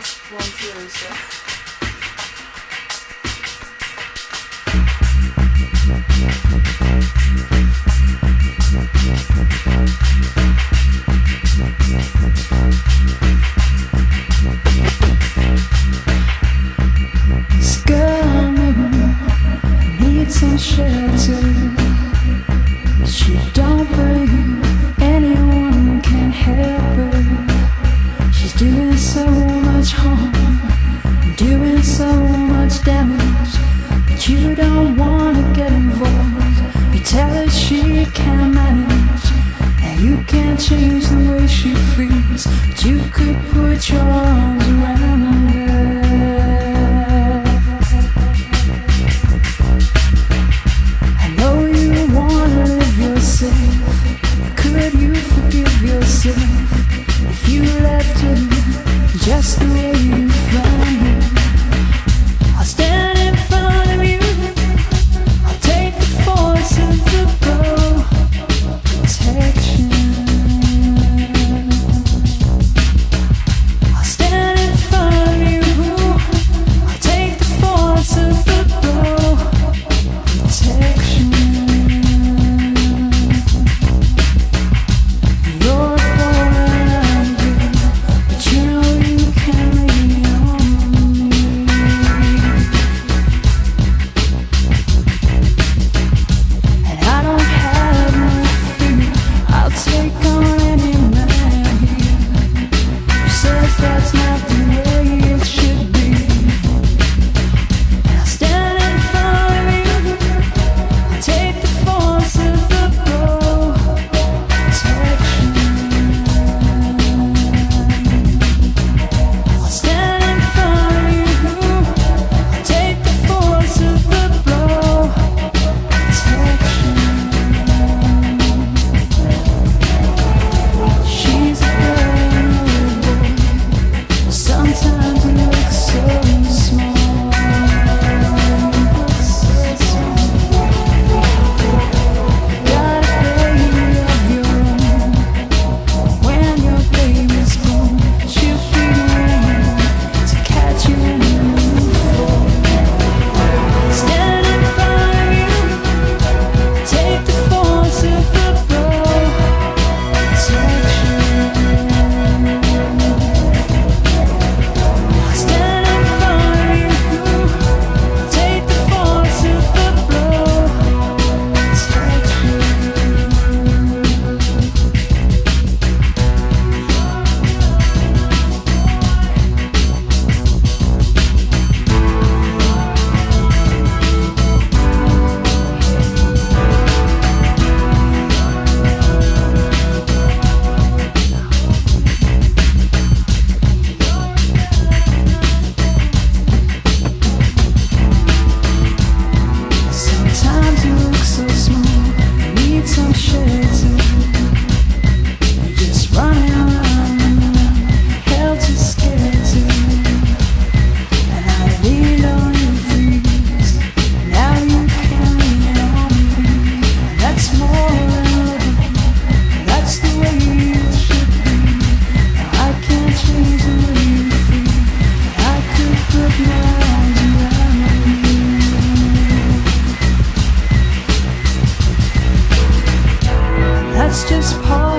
last one series, yeah. shelter change the way she feels. But you could put your arm that's just part